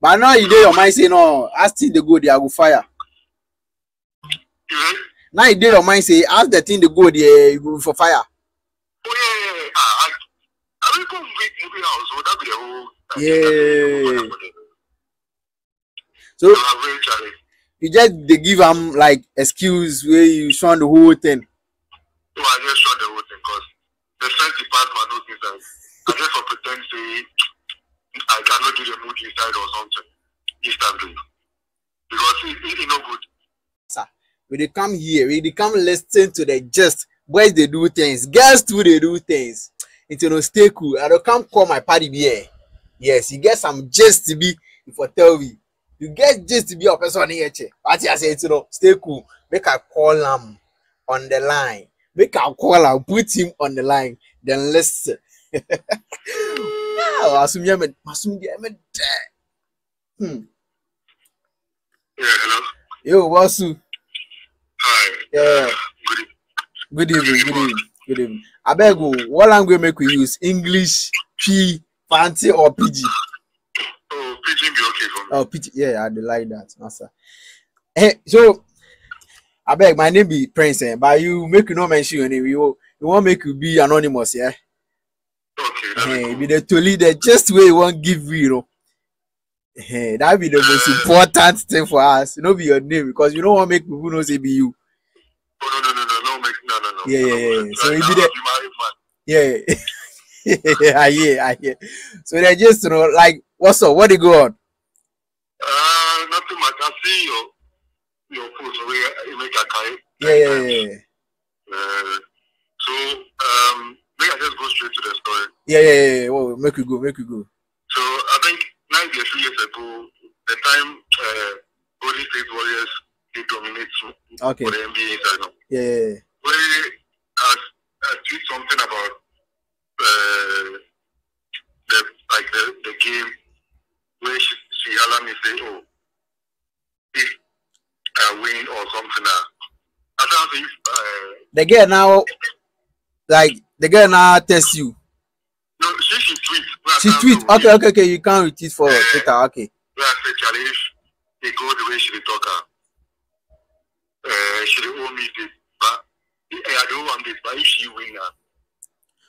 but now you do your mind say no oh, as thing dey go there i go fire mm -hmm. now you do your mind say as the thing dey go there eh, you go for fire. Oh, yeah, yeah, yeah. yeah. so ah, you just they give am like excuse where you shun the whole thing. no i just shun the whole thing because the first thing I cannot do the mood inside or something instantly because it, it, it no good. Sir, when they come here, when they come listen to the gist, boys they do things, girls too they do things. It's you know stay cool. I don't come call my party here. Yes, you get some gist to be if I tell me. You get gist to be your person here. che. But I say you know stay cool. Make I call him on the line. Make I call him, put him on the line, then listen. asumdi ɛmɛ asumdi ɛmɛ dɛ. Yo, Wasu. Hi. Yeah. Uh, e- good evening. Good evening. Good evening. I beg you, what language make we use? English, P, Fancy, or PG? Oh, PG be okay for me. Oh, PG. Yeah, I like that, master. Hey, eh, so, I beg, my name be Prince, eh, but you make you no mention your name. You, you want make you be anonymous, yeah? Okay, hey, eh, be the to lead the just way won't give you, you know. Hey, that be the most important thing for us. You know, be your name because you don't want to make people know say be you. Oh, no, no, no, no, no, no, no, no. Yeah, yeah, yeah. yeah. So it be the yeah. yeah, I hear, I hear. So they just you know, like, what's up? What did go on? Uh, nothing much. I see your your post where you make a carry. Yeah, yeah, yeah. Uh, so um. Maybe I just go straight to the story. Yeah, yeah, yeah. yeah. Well, make you go, make you go. So I think nine years, few years ago, the time uh, Golden State Warriors they dominate okay. for the NBA title. Yeah, yeah, yeah. We as tweet something about uh, the like the, the game where she, she allowed me say, oh, if I win or something. Uh, I don't think, uh, the game now, like the girl now test you. No, she, she tweet. She tweet. Okay, okay, okay. You can't retweet for uh, Twitter. Okay. Yeah, say Charlie, they go the way she dey talk Uh, eh, she dey owe me this, but eh, I don't want this. But if she win am,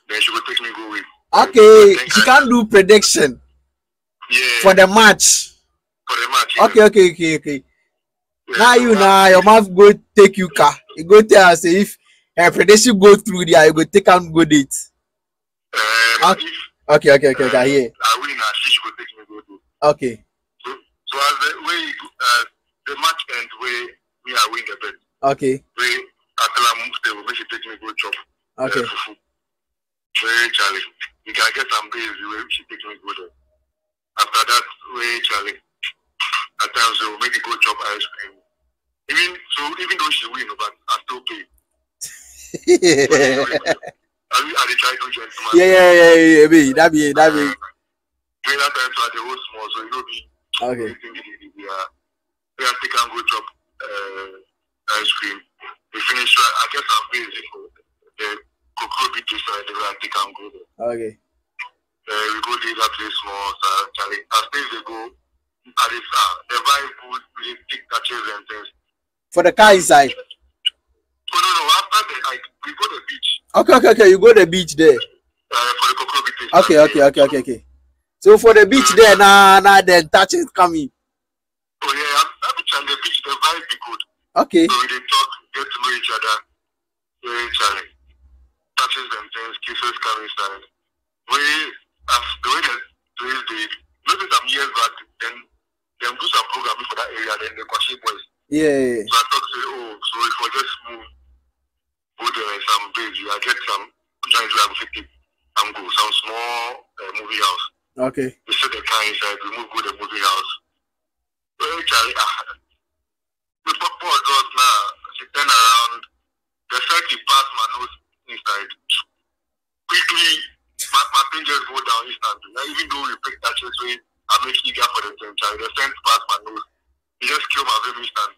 then she go take me go win. Okay, she I, can't do prediction. Yeah. For the match. For the match. Yeah. Okay, okay, okay, okay. Yeah, now you now your mouth go take you car. You go tell her say if And prevention go through there, you go take am go date. Um, ah, okay. okay, okay, okay, okay, yeah. Um, I win and she go take me go date. Okay. So, so as the way uh, the match end where me I win the bet. Okay. after I tell her move table, make she take me go chop. Uh, okay. Uh, Very Charlie. You can get some days if she take me go there. After that, way Charlie. At times they will make go chop ice cream. Even so, even though she win, but I still pay yeah. yeah, yeah, yeah, yeah, yeah, that be, that be. that I the host more, so you know Okay. We are, taking drop uh, ice cream. We finish, I guess I'm busy for the Okay. Uh, we go to that place more, so Charlie. As things go, and it's, uh, the vibe would really touches and things. For the car inside? Oh, no, no, we go to the beach. Okay, okay, okay. You go to the beach there. Uh, for the Kokrobite thing. Okay, okay, okay, okay, okay. So for the beach there, nah, nah, then touch is coming. Oh yeah, at the beach and the beach, the vibe be good. Okay. So we talk, get to know each other, know each other, touches them things, kisses coming inside. We, as the way that doing the, maybe some years back, then them do some programming for that area, then they call boys. Yeah. So I talk say, oh, so if we just move. Good. there some days you get some joints where I go fit and go some small uh, movie house. Okay. We set the car inside, we move go the movie house. Well, Charlie, ah, the papa was now, she turned around, the second he passed my nose inside. Quickly, my, my fingers go down instantly. Now, even though we picked that way, I make eager for the same child. The second he passed my nose. he just killed my very instant.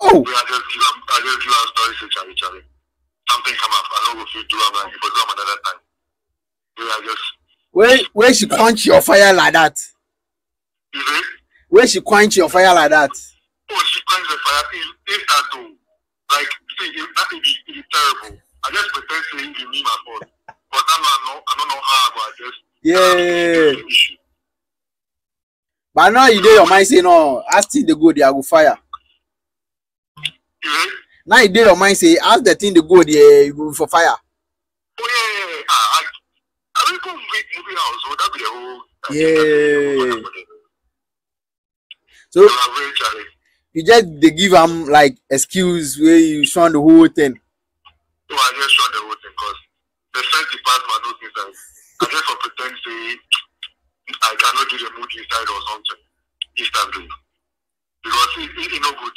Oh. Yeah, I just give them, I just give them stories to Charlie Charlie. Something come up, I don't know if you do them, and you put them another time. Yeah, I just. Where, where she quench your fire like that? You see? Where she quench your fire like that? Oh, she quench the fire in, in that too. Like, see, it, that is, is terrible. I just pretend to him give my phone. But I'm, not. I don't know how, but I just. Yeah. But now you do your mind saying, no, I still the good, I go fire. Now you did your mind say, ask the thing to go there, for fire. Oh, yeah. yeah, yeah. I, I will go movie house. Would that be a whole? Yeah. So, you just they give him like excuse where you shun the whole thing. No, I just shun the whole thing because the first department knows inside. I just for pretend say I cannot do the movie inside or something. Instantly. Because it's it, it no good.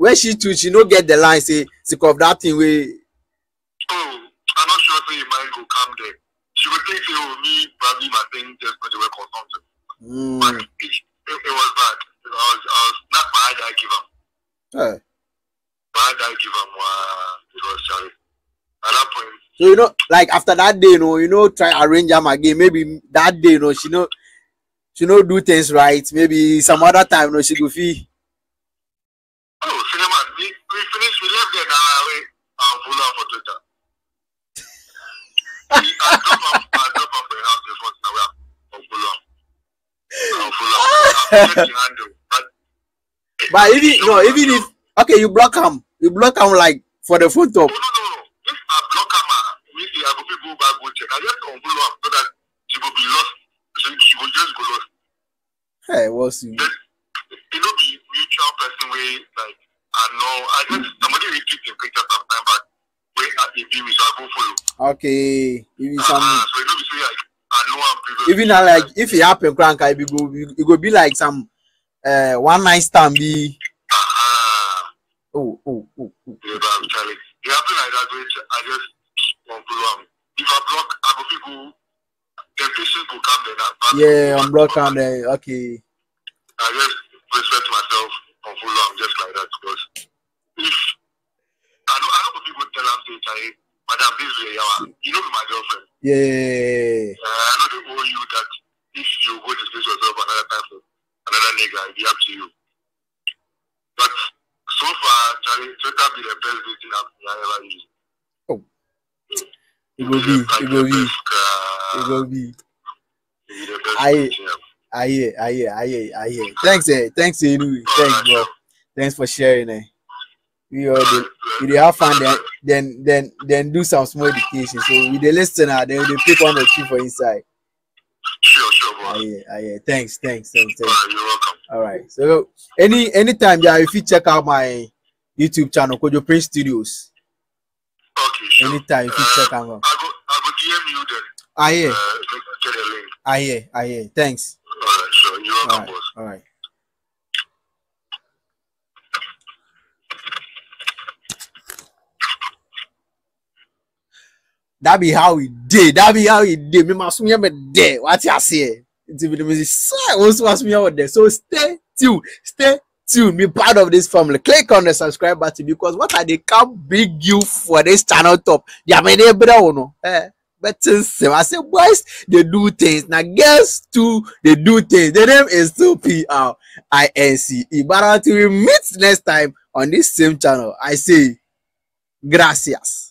when she too she no get the line say sick of that thing wey. oh i no sure say your mind go calm there she go think say oh me probably my thing just go dey work on something. Hmm. but it, was bad i was i was not my eye die give am. Hey. Eh. my eye die give am waa it was sorry at that point. so you know like after that day you know you know try arrange am again maybe that day you know she no she no do things right maybe some other time you know she go feel. Bola for Twitter. I but. even no, even if okay, you block him, you block him like for the photo. No, no, no. If I block him, me ah, see, I people back go check. I just unfollow him so that she will be lost. She, will just go lost. Hey, what's you? Okay. Even ah, some. Ah, so it don't be say like I know I'm Even like if it happen, crank, it go it go be like some uh one night stand be. Ah, ah. Oh oh oh. oh. Yeah, but I'm telling. It happen like that. Which I just want to block. If I block, I go people. Temptation go come then. I, yeah, I'm block come Okay. I just respect myself on full arm just like that because if I know I know people tell us they Madam Bisley, you know my girlfriend. Yeah. Uh, I know they owe you that if you go disgrace yourself another time for another nigga, it would be up to you. But so far, Charlie, Twitter be the best dating I've ever used. Oh. It will be. It will be. It will be. I. I hear, I hear, I hear, I hear. Thanks, eh? Thanks anyway. Thanks, bro. Thanks for sharing, eh? We all did. We have fun then. Eh? then then then do some small education. So with the listener, ah, then they pick one or two for inside. Sure, sure, bro. Ah, yeah, ah, yeah. Thanks, thanks, thanks. thanks. you're welcome. All right. So any anytime, yeah, if you check out my YouTube channel, Kojo Prince Studios. Okay, sure. Anytime if you uh, check out. I go I go DM you then. Ah yeah. Uh, get a link. Ah yeah, ah yeah. Thanks. All right, sure. You're welcome, All right. boss. All right. that be how we did that be how we did me ma sún yẹn bẹ dẹ wá ti àṣẹ nti mi ni mo si sáà wọn sún wá sún so stay tuned stay tuned be part of this family click on the subscribe button because what i dey come big you for this channel top me ní ebere wọn no betting sim i say boys dey do things na girls too dey do things Their name is still prince but until we meet next time on this same channel i say gracias.